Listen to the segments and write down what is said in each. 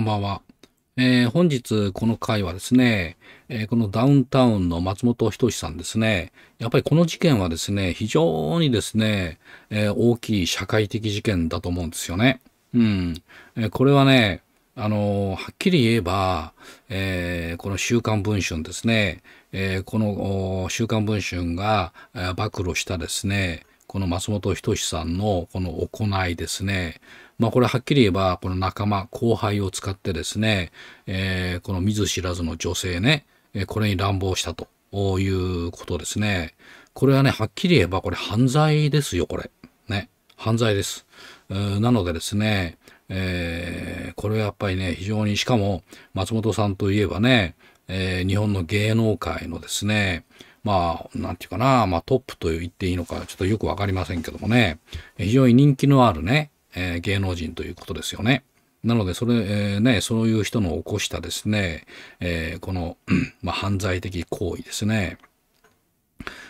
んばんは。えー本日この回はですね、えーこのダウンタウンの松本人志さんですね、やっぱりこの事件はですね、非常にですね、えー大きい社会的事件だと思うんですよね。うん。えこれはね、あのはっきり言えば、えこの週刊文春ですね、えこの週刊文春が、え暴露したですね、この松本人志さんのこの行いですね、まあこれはっきり言えば、この仲間、後輩を使ってですね、えーこの見ず知らずの女性ね、これに乱暴したということですね。これはね、はっきり言えばこれ犯罪ですよ、これ。ね。犯罪です。なのでですね、えーこれはやっぱりね、非常に、しかも松本さんといえばね、えー日本の芸能界のですね、まあ、なんていうかな、まあトップと言っていいのか、ちょっとよくわかりませんけどもね、非常に人気のあるね、えー芸能人ということですよね。なので、それ、えーね、そういう人の起こしたですね、えーこの、まあ、犯罪的行為ですね。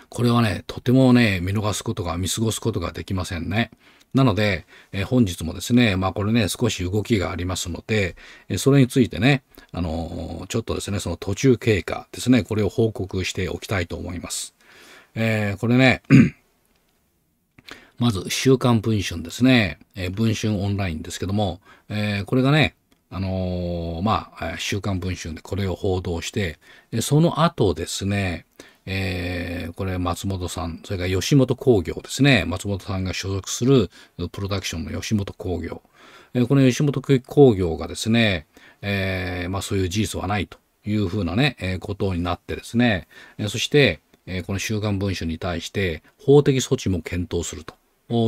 これはね、とてもね、見逃すことが、見過ごすことができませんね。なので、え本日もですね、まあこれね、少し動きがありますので、えそれについてね、あのちょっとですね、その途中経過ですね、これを報告しておきたいと思います。えーこれね、まず、週刊文春ですね。え文春オンラインですけども、えーこれがね、あのーまあ、週刊文春でこれを報道して、その後ですね、えーこれ松本さん、それから吉本興業ですね。松本さんが所属するプロダクションの吉本興業。えーこの吉本興業がですね、えーまあそういう事実はないというふうなね、えーことになってですね、えーそして、えーこの週刊文春に対して法的措置も検討すると。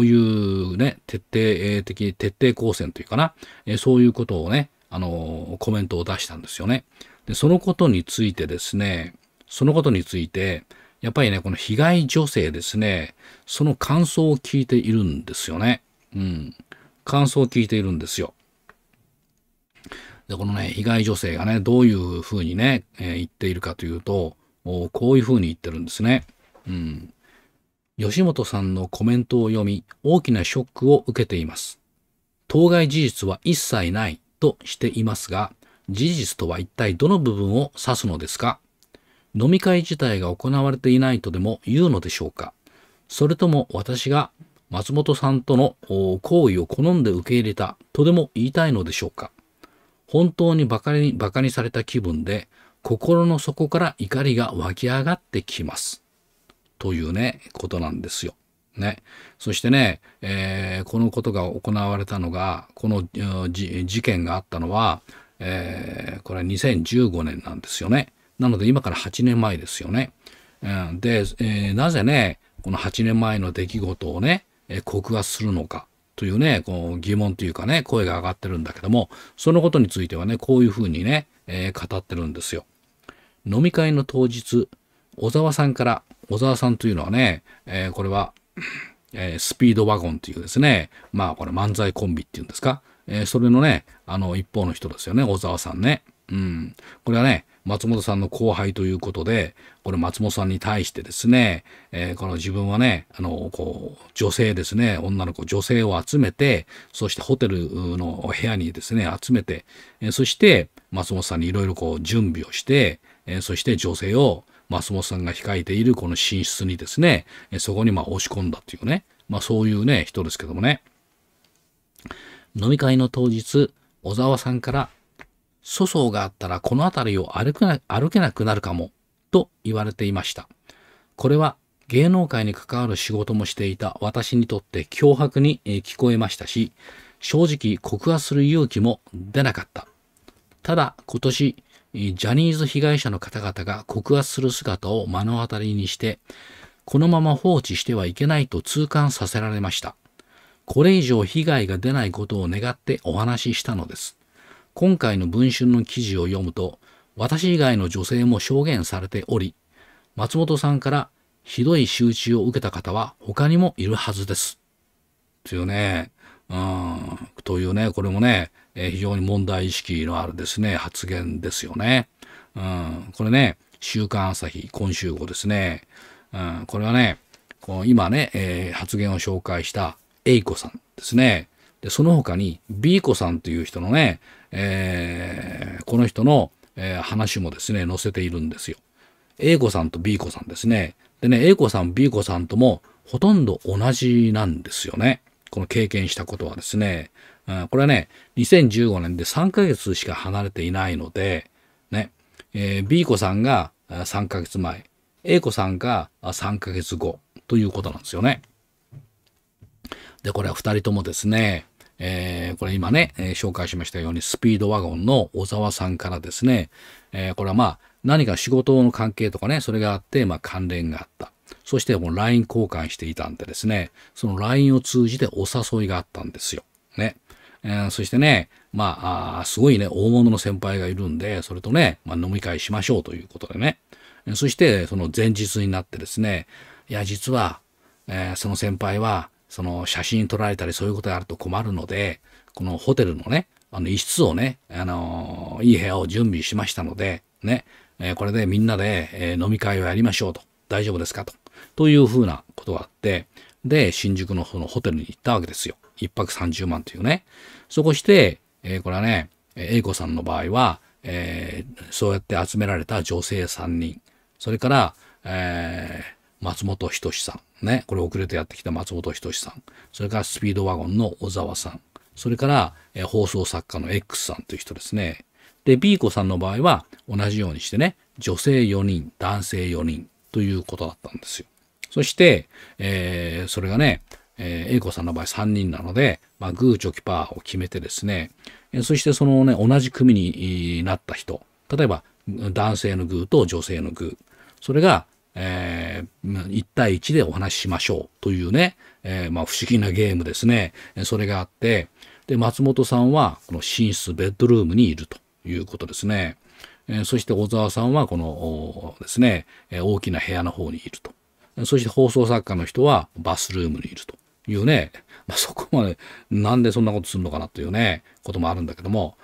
いうね、徹底的、徹底抗戦というかな、えーそういうことをね、あのーコメントを出したんですよね。で、そのことについてですね、そのことについて、やっぱりね、この被害女性ですね、その感想を聞いているんですよね。うん。感想を聞いているんですよ。で、このね、被害女性がね、どういうふうにね、えー言っているかというと、こういうふうに言ってるんですね。うん。吉本さんのコメントを読み、大きなショックを受けています。当該事実は一切ないとしていますが、事実とは一体どの部分を指すのですか？飲み会自体が行われていないとでも言うのでしょうか？それとも私が松本さんとの行為を好んで受け入れたとでも言いたいのでしょうか？本当にバカにバカにされた気分で心の底から怒りが湧き上がってきます。というね、ことなんですよ。ね。そしてね、えーこのことが行われたのが、この事件があったのは、えーこれは2015年なんですよね。なので今から8年前ですよね。うんで、えーなぜね、この8年前の出来事をね、え告発するのかというね、こう疑問というかね、声が上がってるんだけども、そのことについてはね、こういうふうにね、えー語ってるんですよ。飲み会の当日、小沢さんから、小沢さんというのはね、えこれは、えスピードワゴンというですね、まあこれ漫才コンビっていうんですか、えそれのね、あの一方の人ですよね、小沢さんね。うん。これはね、松本さんの後輩ということで、これ松本さんに対してですね、えーこの自分はね、あの、こう、女性ですね、女の子、女性を集めて、そしてホテルの部屋にですね、集めて、えーそして松本さんにいろいろこう準備をして、えーそして女性を松本さんが控えているこの寝室にですね、えそこにまあ押し込んだっていうね、まあそういうね、人ですけどもね。飲み会の当日、小沢さんから、粗相があったらこの辺りを歩けな歩けなくなるかも、と言われていました。これは芸能界に関わる仕事もしていた私にとって脅迫に聞こえましたし、正直告発する勇気も出なかった。ただ今年、ジャニーズ被害者の方々が告発する姿を目の当たりにして、このまま放置してはいけないと痛感させられました。これ以上被害が出ないことを願ってお話ししたのです。今回の文春の記事を読むと、私以外の女性も証言されており、松本さんからひどい仕打ちを受けた方は他にもいるはずです。というね、うん、というね、これもね、えー非常に問題意識のあるですね、発言ですよね。うん、これね、週刊朝日今週号ですね。うん、これはね、こう今ね、えー発言を紹介した A 子さんですね。で、その他に B 子さんという人のね、えー、この人の、えー、話もですね、載せているんですよ。A 子さんと B 子さんですね。でね、A 子さん、B 子さんともほとんど同じなんですよね。この経験したことはですね。うん、これはね、2015年で3ヶ月しか離れていないので、ね、えー、B 子さんが3ヶ月前、A 子さんが3ヶ月後ということなんですよね。で、これは2人ともですね、えー、これ今ね、えー、紹介しましたようにスピードワゴンの小沢さんからですね、えー、これはまあ何か仕事の関係とかね、それがあって、まあ関連があった。そしてもう LINE 交換していたんでですね、その LINE を通じてお誘いがあったんですよ。ね。えー、そしてね、まあ、すごいね、大物の先輩がいるんで、それとね、まあ、飲み会しましょうということでね。そして、その前日になってですね、いや、実は、えー、その先輩は、その写真撮られたりそういうことがあると困るので、このホテルのね、あの一室をね、あのー、いい部屋を準備しましたので、ね、えー、これでみんなで、えー、飲み会をやりましょうと。大丈夫ですかと。というふうなことがあって、で、新宿のそのホテルに行ったわけですよ。一泊30万というね。そこして、えー、これはね、英子さんの場合は、えー、そうやって集められた女性3人。それから、えー、松本人志さん。ね。これ遅れてやってきた松本人志さん。それからスピードワゴンの小沢さん。それから、え、放送作家の X さんという人ですね。で、B 子さんの場合は同じようにしてね、女性4人、男性4人ということだったんですよ。そして、えー、それがね、えー、A 子さんの場合3人なので、まあ、グーチョキパーを決めてですね、えそしてそのね、同じ組になった人、例えば男性のグーと女性のグー、それが、えー、1対1でお話ししましょうというね、えー、まあ不思議なゲームですね。それがあって、で、松本さんはこの寝室、ベッドルームにいるということですね。えー、そして小沢さんはこのですね、大きな部屋の方にいると。そして放送作家の人はバスルームにいるというね、まあ、そこまでなんでそんなことするのかなというね、こともあるんだけども、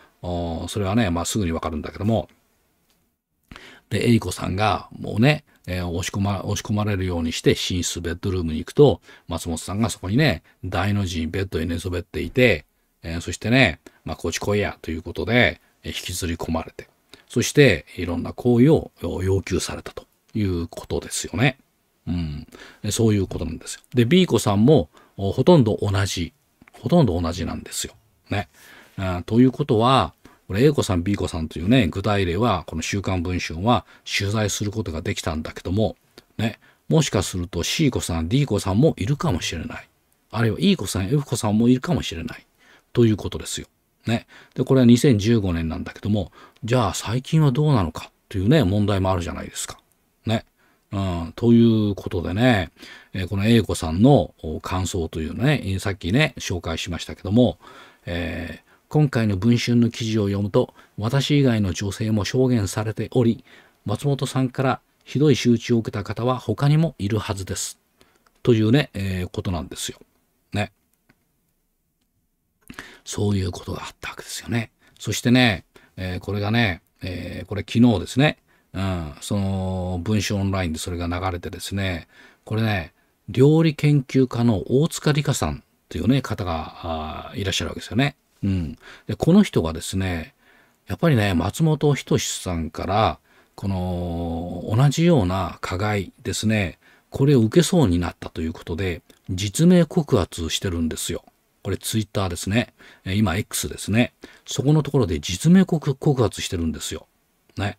それはね、まあ、すぐにわかるんだけども、で、エイコさんがもうね、えー、押し込ま、押し込まれるようにして寝室ベッドルームに行くと、松本さんがそこにね、大の字にベッドに寝そべっていて、えー、そしてね、まあ、こっち来いやということで、え、引きずり込まれて、そしていろんな行為を要求されたということですよね。うん。そういうことなんですよ。で、B 子さんもほとんど同じ、ほとんど同じなんですよ。ね。あということは、これ A 子さん B 子さんというね、具体例は、この週刊文春は取材することができたんだけども、ね、もしかすると C 子さん、D 子さんもいるかもしれない。あるいは E 子さん、F 子さんもいるかもしれない。ということですよ。ね。で、これは2015年なんだけども、じゃあ最近はどうなのかというね、問題もあるじゃないですか。ね。うん、ということでね、えー、この A 子さんの感想というね、さっきね、紹介しましたけども、えー、今回の文春の記事を読むと、私以外の女性も証言されており、松本さんからひどい仕打ちを受けた方は他にもいるはずです。というね、えー、ことなんですよ。ね。そういうことがあったわけですよね。そしてね、えー、これがね、えー、これ昨日ですね、うん、その文章オンラインでそれが流れてですね、これね、料理研究家の大塚理香さんというね、方がいらっしゃるわけですよね。うん。で、この人がですね、やっぱりね、松本人志さんから、この同じような加害ですね、これを受けそうになったということで、実名告発してるんですよ。これツイッターですね。今 X ですね。そこのところで実名告発してるんですよ。ね。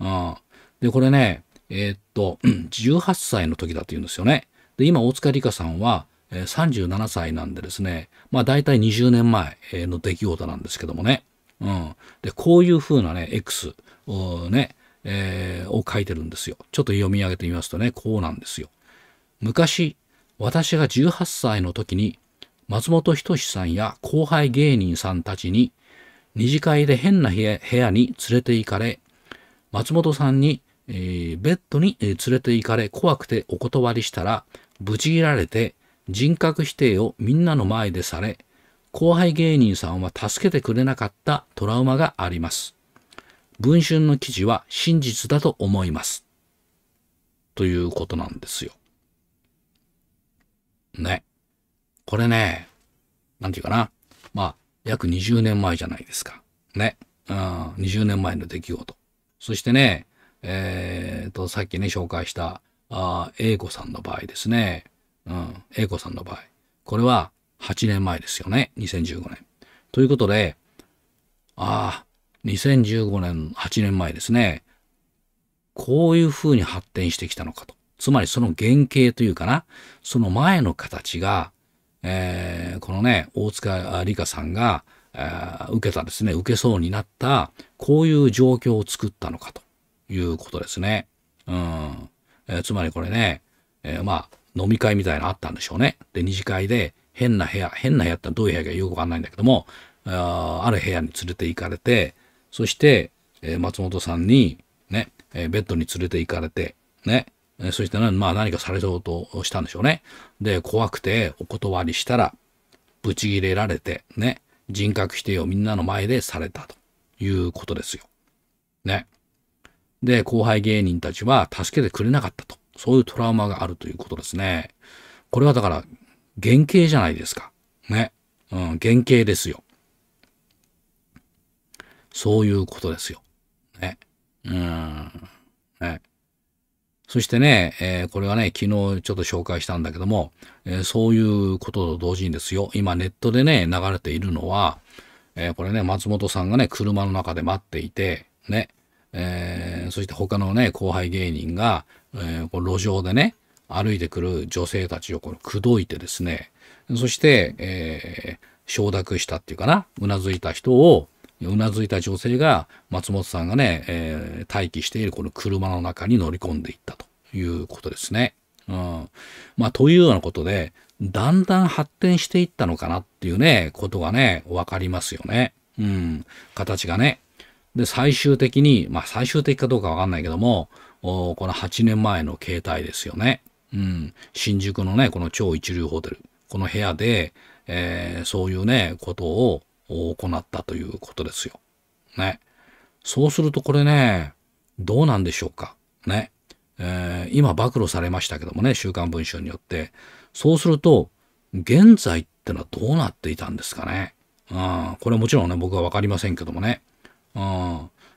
うん。で、これね、えー、っと、18歳の時だと言うんですよね。で、今大塚理香さんは、え37歳なんでですね、まあ大体20年前の出来事なんですけどもね。うん。で、こういう風なね、X をね、えー、を書いてるんですよ。ちょっと読み上げてみますとね、こうなんですよ。昔、私が18歳の時に、松本人志さんや後輩芸人さんたちに、二次会で変な部屋に連れて行かれ、松本さんに、えー、ベッドに連れて行かれ怖くてお断りしたら、ブチ切られて人格否定をみんなの前でされ、後輩芸人さんは助けてくれなかったトラウマがあります。文春の記事は真実だと思います。ということなんですよ。ね。これね、なんていうかな。まあ、約20年前じゃないですか。ね。うん、20年前の出来事。そしてね、えー、と、さっきね、紹介した、あ英子さんの場合ですね。うん、英子さんの場合。これは8年前ですよね。2015年。ということで、ああ、2015年、8年前ですね。こういう風に発展してきたのかと。つまりその原型というかな、その前の形が、えー、このね、大塚理香さんが、えー、受けたですね、受けそうになった、こういう状況を作ったのかということですね。うん。えー、つまりこれね、え、まあ、飲み会みたいなあったんでしょうね。で、二次会で変な部屋、変な部屋ってどういう部屋かよくわかんないんだけども、あある部屋に連れて行かれて、そして、えー、松本さんに、ね、えー、ベッドに連れて行かれて、ね、えー、そしてね、まあ何かされそうとしたんでしょうね。で、怖くてお断りしたら、ブチギレられて、ね、人格否定をみんなの前でされたということですよ。ね。で、後輩芸人たちは助けてくれなかったと。そういうトラウマがあるということですね。これはだから、原型じゃないですか。ね。うん、原型ですよ。そういうことですよ。ね。うん。ね。そしてね、えー、これはね、昨日ちょっと紹介したんだけども、えー、そういうことと同時にですよ、今ネットでね、流れているのは、えー、これね、松本さんがね、車の中で待っていて、ね、えー、そして他のね、後輩芸人が、えー、こ路上でね、歩いてくる女性たちをこの口説いてですね、そして、えー、承諾したっていうかな、うなずいた人を、うなずいた女性が松本さんがね、えー、待機しているこの車の中に乗り込んでいったということですね。うん。まあ、というようなことで、だんだん発展していったのかなっていうね、ことがね、わかりますよね。うん。形がね。で、最終的に、まあ、最終的かどうかわかんないけども、この8年前の携帯ですよね。うん。新宿のね、この超一流ホテル。この部屋で、えー、そういうね、ことを行ったということですよ。ね。そうするとこれね、どうなんでしょうか。ね。えー、今暴露されましたけどもね、週刊文春によって。そうすると、現在ってのはどうなっていたんですかね。うん、これもちろんね、僕はわかりませんけどもね。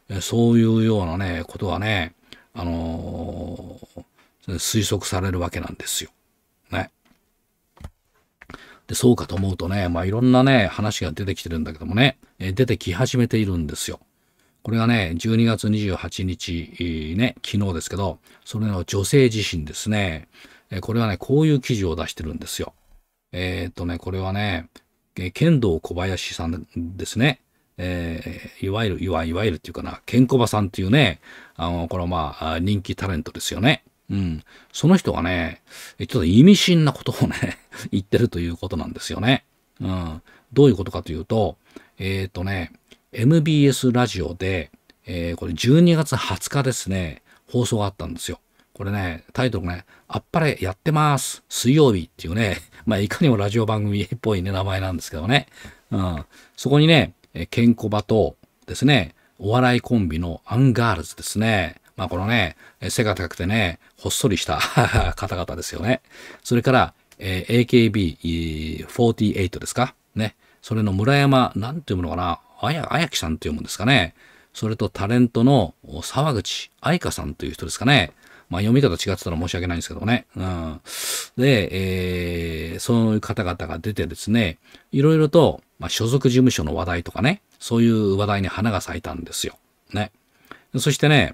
うん、そういうようなね、ことはね、あのー、推測されるわけなんですよ。ね。で、そうかと思うとね、まあいろんなね、話が出てきてるんだけどもね、え出てき始めているんですよ。これがね、12月28日、ね、昨日ですけど、それの女性自身ですね、これはね、こういう記事を出してるんですよ。えっ、とね、これはね、剣道小林さんですね。えー、いわゆる、いわいわゆるっていうかな、ケンコバさんっていうね、あの、これはまあ、人気タレントですよね。うん。その人がね、ちょっと意味深なことをね 言ってるということなんですよね。うん。どういうことかというと、えっ、ー、とね、MBS ラジオで、えー、これ12月20日ですね、放送があったんですよ。これね、タイトルね、あっぱれやってます。水曜日っていうね、まあ、いかにもラジオ番組っぽいね、名前なんですけどね。うん。そこにね、えケンコバとですね、お笑いコンビのアンガールズですね。まあこのね、背が高くてね、ほっそりした 方々ですよね。それから、えー、AKB48 ですか？ね。それの村山、なんていうのかな？あや、あやきさんっていうもんですかね。それとタレントの沢口愛華さんという人ですかね。まあ読み方違ってたら申し訳ないんですけどね。うん。で、えー、そういう方々が出てですね、いろいろと、まあ、所属事務所の話題とかね、そういう話題に花が咲いたんですよ。ね。そしてね、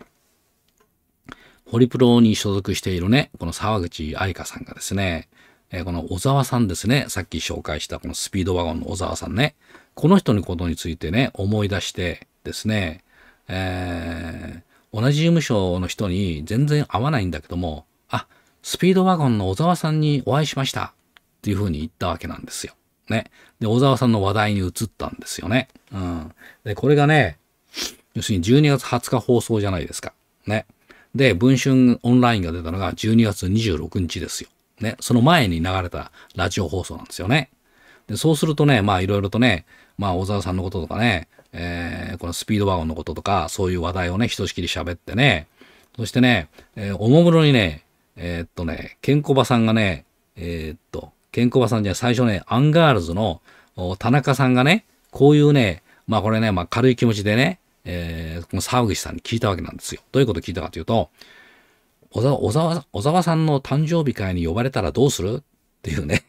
ホリプロに所属しているね、この沢口愛香さんがですね、えー、この小沢さんですね、さっき紹介したこのスピードワゴンの小沢さんね、この人のことについてね、思い出してですね、えー、同じ事務所の人に全然会わないんだけども、あ、スピードワゴンの小沢さんにお会いしましたっていうふうに言ったわけなんですよ。ね。で、小沢さんの話題に移ったんですよね。うん。で、これがね、要するに12月20日放送じゃないですか。ね。で、文春オンラインが出たのが12月26日ですよ。ね。その前に流れたラジオ放送なんですよね。で、そうするとね、まあいろいろとね、まあ小沢さんのこととかね、えー、このスピードワゴンのこととか、そういう話題をね、ひとしきり喋ってね、そしてね、えー、おもむろにね、えー、っとね、ケンコバさんがね、えー、っと、ケンコバさんじゃ最初ね、アンガールズの田中さんがね、こういうね、まあこれね、まあ軽い気持ちでね、えー、この沢口さんに聞いたわけなんですよ。どういうこと聞いたかというと、小沢、小沢、小沢さんの誕生日会に呼ばれたらどうする？っていうね。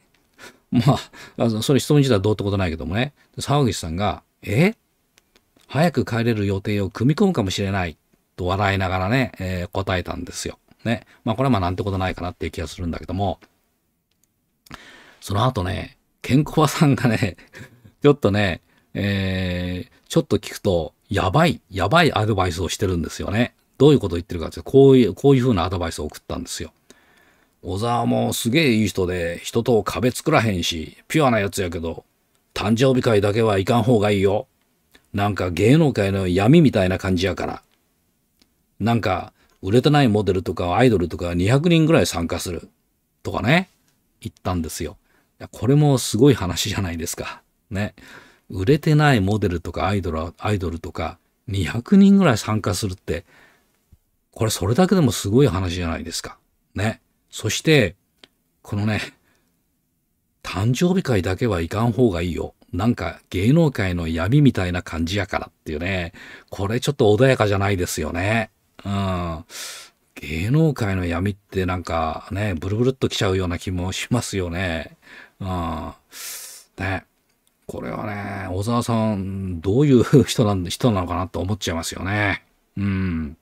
まあ、それ質問自体はどうってことないけどもね。沢口さんが、え？早く帰れる予定を組み込むかもしれないと笑いながらね、えー、答えたんですよ。ね。まあこれはまあなんてことないかなっていう気がするんだけども、その後ね、ケンコバさんがね、ちょっとね、えー、ちょっと聞くと、やばい、やばいアドバイスをしてるんですよね。どういうことを言ってるかってこういう、こういう風なアドバイスを送ったんですよ。小沢もすげえいい人で、人と壁作らへんし、ピュアなやつやけど、誕生日会だけはいかん方がいいよ。なんか芸能界の闇みたいな感じやから。なんか、売れてないモデルとかアイドルとか200人ぐらい参加する。とかね、言ったんですよ。いや、これもすごい話じゃないですか。ね。売れてないモデルとかアイドル、アイドルとか200人ぐらい参加するって、これそれだけでもすごい話じゃないですか。ね。そして、このね、誕生日会だけはいかん方がいいよ。なんか芸能界の闇みたいな感じやからっていうね。これちょっと穏やかじゃないですよね。うん。芸能界の闇ってなんかね、ブルブルっときちゃうような気もしますよね。うん。ね。これはね、小沢さん、どういう人なん人なのかなと思っちゃいますよね。うん。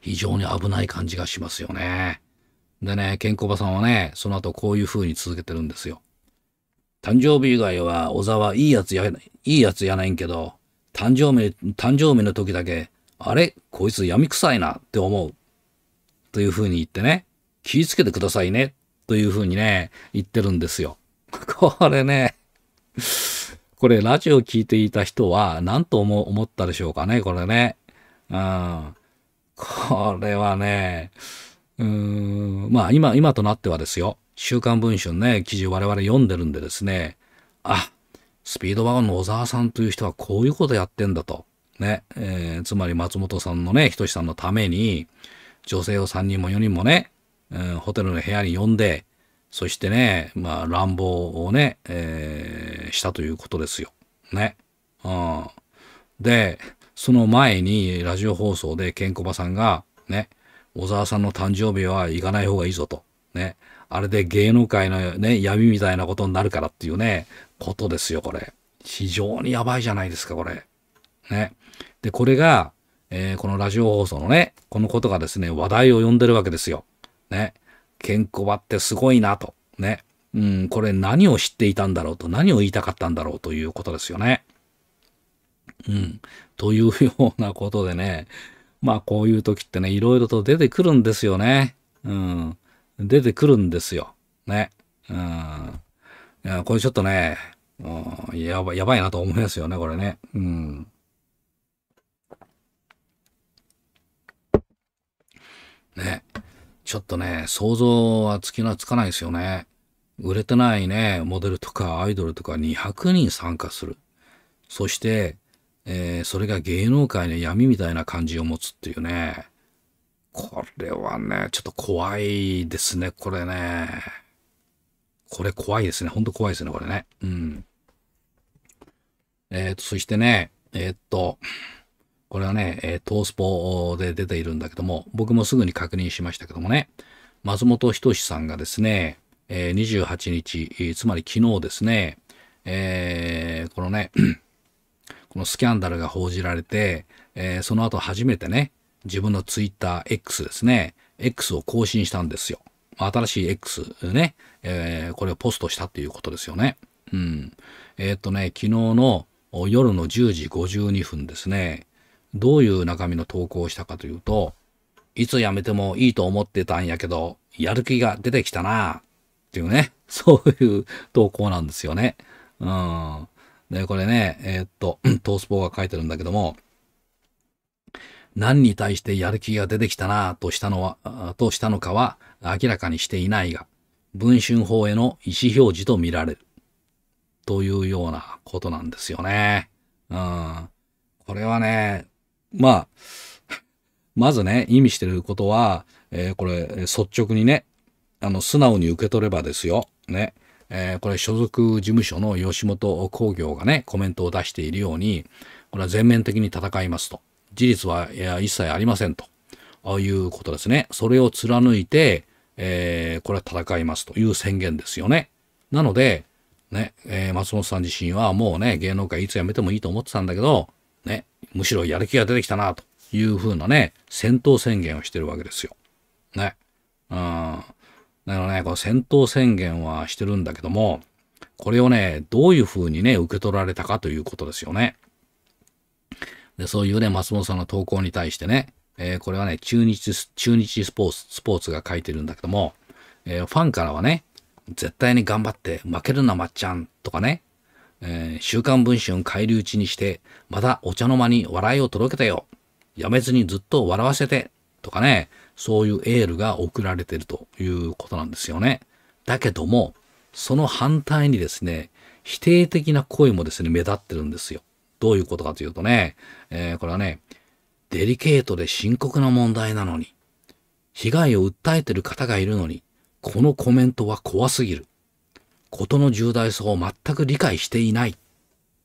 非常に危ない感じがしますよね。でね、健康場さんはね、その後こういう風に続けてるんですよ。誕生日以外は小沢いいやつや、いいやつやないんけど、誕生日、誕生日の時だけ、あれ？こいつ闇臭いなって思う。という風に言ってね、気ぃつけてくださいね。という風にね、言ってるんですよ。これね、これラジオ聞いていた人は何と思思ったでしょうかね、これね。うん。これはね、うん、まあ今、今となってはですよ、週刊文春ね、記事を我々読んでるんでですね、あ、スピードワゴンの小沢さんという人はこういうことやってんだと。ね、えー、つまり松本さんのね、ひとしさんのために、女性を3人も4人もね、うん、ホテルの部屋に呼んで、そしてね、まあ乱暴をね、えー、したということですよ。ね。うん。で、その前にラジオ放送でケンコバさんが、ね、小沢さんの誕生日は行かない方がいいぞと。ね。あれで芸能界のね、闇みたいなことになるからっていうね、ことですよ、これ。非常にやばいじゃないですか、これ。ね。で、これが、えー、このラジオ放送のね、このことがですね、話題を呼んでるわけですよ。ね。ケンコバってすごいなと。ね。うん、これ何を知っていたんだろうと、何を言いたかったんだろうということですよね。うん。というようなことでね、まあこういう時ってね、いろいろと出てくるんですよね。うん。出てくるんですよ。ね。うん。いや、これちょっとね、うん、やばやばいなと思いますよね、これね。うん。ね。ちょっとね、想像はつきな、つかないですよね。売れてないね、モデルとかアイドルとか200人参加する。そして、えー、それが芸能界の闇みたいな感じを持つっていうね。これはね、ちょっと怖いですね、これね。これ怖いですね。ほんと怖いですね、これね。うん。えっ、ー、と、そしてね、えー、っと、これはね、えー、トースポで出ているんだけども、僕もすぐに確認しましたけどもね、松本人志さんがですね、えー、28日、つまり昨日ですね、えー、このね、このスキャンダルが報じられて、えー、その後初めてね、自分のツイッター X ですね、X を更新したんですよ。新しい X ね、えー、これをポストしたっていうことですよね。うん。えー、っとね、昨日の夜の10時52分ですね、どういう中身の投稿をしたかというと、いつ辞めてもいいと思ってたんやけど、やる気が出てきたなっていうね、そういう投稿なんですよね。うん。で、これね、えー、っと、トースポーが書いてるんだけども、何に対してやる気が出てきたなとしたのは、としたのかは明らかにしていないが、文春法への意思表示と見られる。というようなことなんですよね。うん。これはね、まあ、まずね、意味してることは、えー、これ、率直にね、あの、素直に受け取ればですよ。ね。えー、これ所属事務所の吉本興業がね、コメントを出しているように、これは全面的に戦いますと。事実はいや一切ありませんと。ああいうことですね。それを貫いて、えー、これは戦いますという宣言ですよね。なので、ね、えー、松本さん自身はもうね、芸能界いつ辞めてもいいと思ってたんだけど、むしろやる気が出てきたなというふうなね、戦闘宣言をしてるわけですよ。ね。うん。だからね、この戦闘宣言はしてるんだけども、これをね、どういうふうにね、受け取られたかということですよね。で、そういうね、松本さんの投稿に対してね、えー、これはね、中日、中日スポーツ、スポーツが書いてるんだけども、えー、ファンからはね、絶対に頑張って負けるなまっちゃんとかね、えー、週刊文春返り討ちにして、またお茶の間に笑いを届けてよ。やめずにずっと笑わせて。とかね、そういうエールが送られてるということなんですよね。だけども、その反対にですね、否定的な声もですね、目立ってるんですよ。どういうことかというとね、えー、これはね、デリケートで深刻な問題なのに、被害を訴えてる方がいるのに、このコメントは怖すぎる。ことの重大さを全く理解していない。っ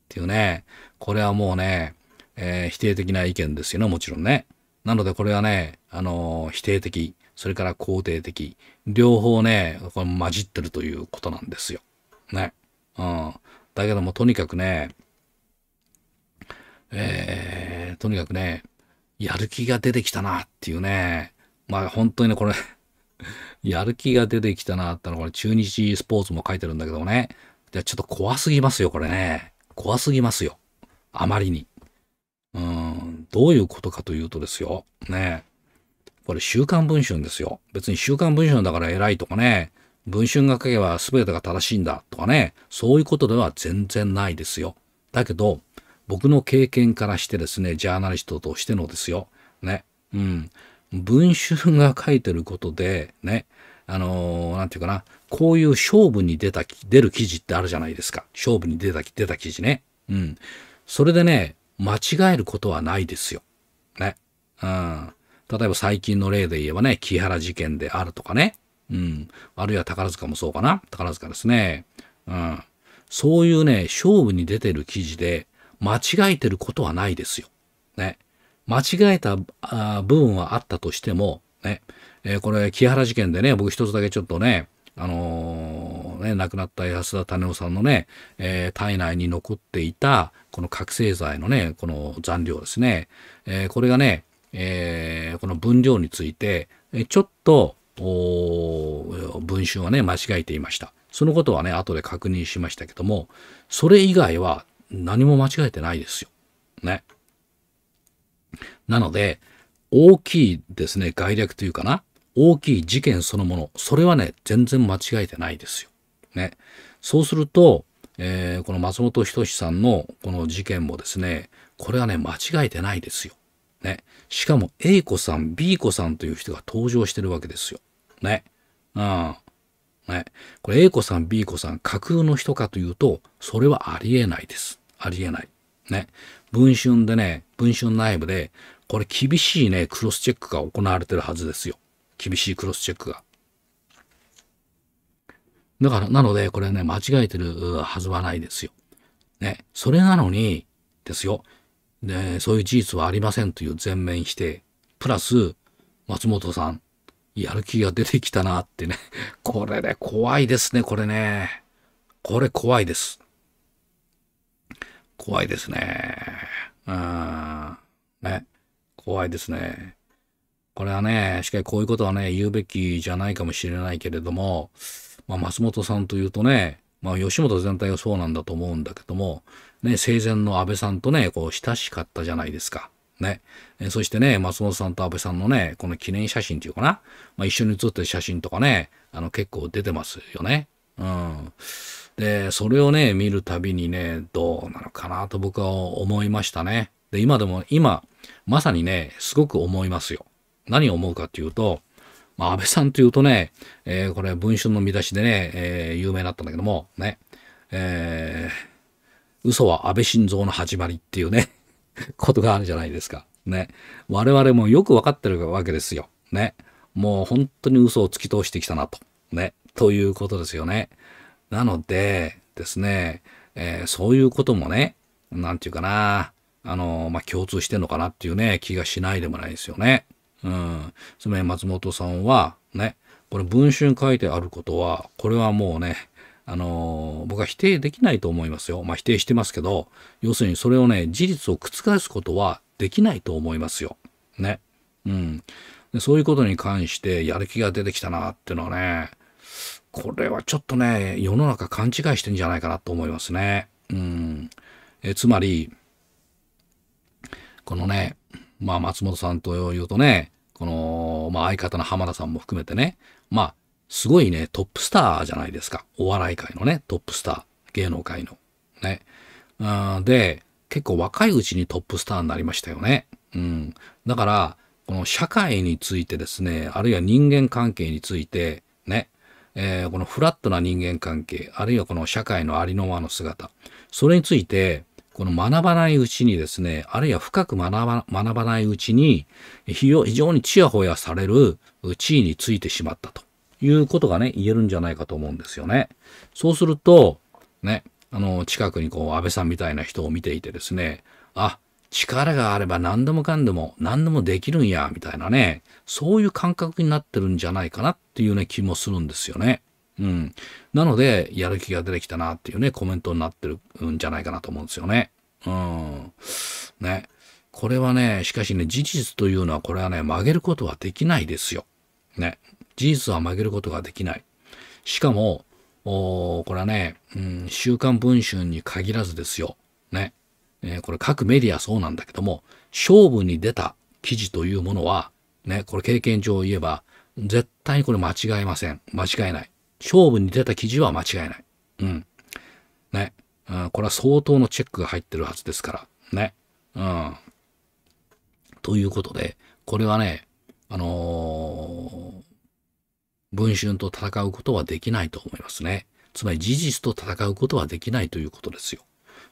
ていうね、これはもうね、えー、否定的な意見ですよね、もちろんね。なのでこれはね、あのー、否定的、それから肯定的、両方ね、これ混じってるということなんですよ。ね。うん。だけどもとにかくね、えー、とにかくね、やる気が出てきたなっていうね、まあ本当にね、これやる気が出てきたなってのは、これ中日スポーツも書いてるんだけどもね、ちょっと怖すぎますよ、これね。怖すぎますよ。あまりに。うん、どういうことかというとですよ。ね。これ週刊文春ですよ。別に週刊文春だから偉いとかね、文春が書けば全てが正しいんだとかね、そういうことでは全然ないですよ。だけど、僕の経験からしてですね、ジャーナリストとしてのですよ。ね。うん。文春が書いてることで、ね。あのー、なんていうかな。こういう勝負に出た、出る記事ってあるじゃないですか。勝負に出た、出た記事ね。うん。それでね、間違えることはないですよ。ね。うん。例えば最近の例で言えばね、木原事件であるとかね。うん。あるいは宝塚もそうかな。宝塚ですね。うん。そういうね、勝負に出てる記事で、間違えてることはないですよ。ね。間違えた部分はあったとしても、ね。えー、これ、木原事件でね、僕一つだけちょっとね、あのー、ね、亡くなった安田種夫さんのね、えー、体内に残っていた、この覚醒剤のね、この残量ですね。え、これがね、え、この分量について、ちょっと、文春はね、間違えていました。そのことはね、後で確認しましたけども、それ以外は何も間違えてないですよ。ね。なので、大きいですね、概略というかな。大きい事件そのもの。それはね、全然間違えてないですよ。ね。そうすると、えー、この松本人志さんのこの事件もですね、これはね、間違えてないですよ。ね。しかも A 子さん、B 子さんという人が登場してるわけですよ。ね。うん。ね。これ A 子さん、B 子さん、架空の人かというと、それはありえないです。ありえない。ね。文春でね、文春内部で、これ厳しいね、クロスチェックが行われてるはずですよ。厳しいクロスチェックが。だから、なので、これね、間違えてるはずはないですよ。ね。それなのに、ですよ。で、そういう事実はありませんという全面否定。プラス、松本さん、やる気が出てきたなってね。これね、怖いですね、これね。これ怖いです。怖いですね。うん。ね。怖いですね。これはね、しかしこういうことはね、言うべきじゃないかもしれないけれども、まあ、松本さんというとね、まあ、吉本全体がそうなんだと思うんだけども、ね、生前の安倍さんとね、こう、親しかったじゃないですか。ね。そしてね、松本さんと安倍さんのね、この記念写真っていうかな、まあ、一緒に写ってる写真とかね、あの、結構出てますよね。うん。で、それをね、見るたびにね、どうなのかなと僕は思いましたね。で、今でも、今、まさにね、すごく思いますよ。何を思うかっていうと、まあ、安倍さんというとね、えー、これ、文春の見出しでね、えー、有名だったんだけども、ね、えー、嘘は安倍晋三の始まりっていうね、ことがあるじゃないですか。ね。我々もよくわかってるわけですよ。ね。もう本当に嘘を突き通してきたなと。ね。ということですよね。なのでですね、えー、そういうこともね、なんていうかな、あの、まあ、共通してんのかなっていうね、気がしないでもないですよね。うん。つまり松本さんは、ね、これ文春書いてあることは、これはもうね、あの僕は否定できないと思いますよ。まあ否定してますけど、要するにそれをね、事実を覆すことはできないと思いますよ。ね。うん。でそういうことに関してやる気が出てきたなっていうのはね、これはちょっとね、世の中勘違いしてんじゃないかなと思いますね。うん。えつまり、このね、まあ松本さんというとね、この、まあ相方の浜田さんも含めてね、まあすごいね、トップスターじゃないですか。お笑い界のね、トップスター。芸能界の。ね。うんで、結構若いうちにトップスターになりましたよね。うん。だから、この社会についてですね、あるいは人間関係について、ね、えー、このフラットな人間関係、あるいはこの社会のありのままの姿、それについて、この学ばないうちにですね、あるいは深く学ば学ばないうちに、非常にちやほやされる地位についてしまったと。いうことがね、言えるんじゃないかと思うんですよね。そうすると、ね、あの、近くにこう、安倍さんみたいな人を見ていてですね、あ、力があれば何でもかんでも何でもできるんや、みたいなね、そういう感覚になってるんじゃないかなっていうね、気もするんですよね。うん。なので、やる気が出てきたなっていうね、コメントになってるんじゃないかなと思うんですよね。うん。ね。これはね、しかしね、事実というのはこれはね、曲げることはできないですよ。ね。事実は曲げることができない。しかも、おこれはね、うん、週刊文春に限らずですよ。ね。え、これ各メディアそうなんだけども、勝負に出た記事というものは、ね、これ経験上言えば、絶対にこれ間違えません。間違えない。勝負に出た記事は間違えない。うん。ね。うん、これは相当のチェックが入ってるはずですから。ね。うん。ということで、これはね、あのー、文春と戦うことはできないと思いますね。つまり事実と戦うことはできないということですよ。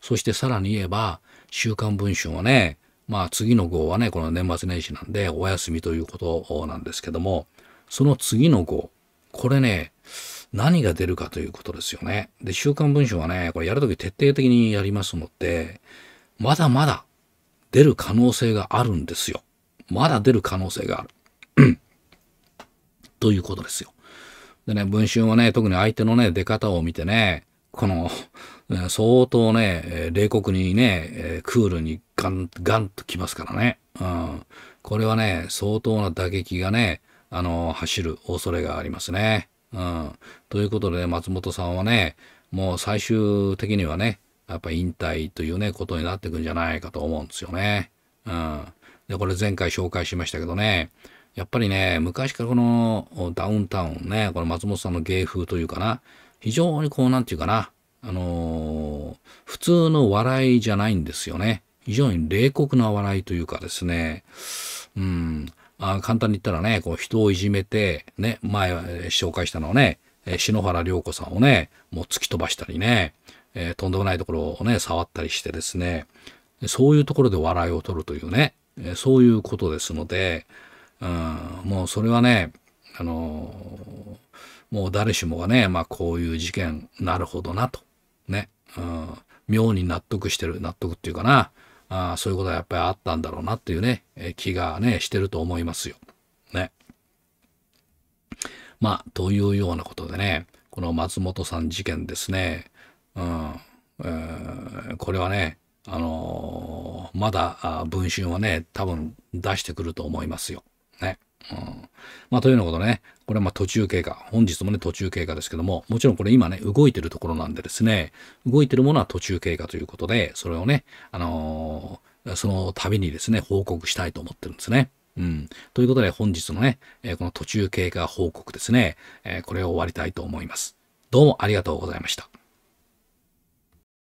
そしてさらに言えば、週刊文春はね、まあ次の号はね、この年末年始なんでお休みということなんですけども、その次の号、これね、何が出るかということですよね。で、週刊文春はね、これやるとき徹底的にやりますので、まだまだ出る可能性があるんですよ。まだ出る可能性がある。ということですよ。でね、文春はね、特に相手のね、出方を見てね、この、相当ね、冷酷にね、クールにガン、ガンときますからね。うん。これはね、相当な打撃がね、あの、走る恐れがありますね。うん。ということで、松本さんはね、もう最終的にはね、やっぱ引退というね、ことになってくんじゃないかと思うんですよね。うん。で、これ前回紹介しましたけどね、やっぱりね、昔からこのダウンタウンね、この松本さんの芸風というかな、非常にこう、なんていうかな、あのー、普通の笑いじゃないんですよね。非常に冷酷な笑いというかですね、うん、あ簡単に言ったらね、こう人をいじめて、ね、前紹介したのはね、篠原涼子さんをね、もう突き飛ばしたりね、えー、とんでもないところをね、触ったりしてですね、そういうところで笑いを取るというね、そういうことですので、うん、もうそれはね、あのー、もう誰しもがね、まあこういう事件、なるほどなと。ね。うん、妙に納得してる、納得っていうかな。あそういうことはやっぱりあったんだろうなっていうね、え気がね、してると思いますよ。ね。まあ、というようなことでね、この松本さん事件ですね。うん、えー、これはね、あのー、まだ文春はね、多分出してくると思いますよ。うん、まあ、というようなことね、これはま途中経過、本日もね、途中経過ですけども、もちろんこれ今ね、動いてるところなんでですね、動いてるものは途中経過ということで、それをね、あのー、その度にですね、報告したいと思ってるんですね。うん。ということで本日のね、えー、この途中経過報告ですね、えー、これを終わりたいと思います。どうもありがとうございました。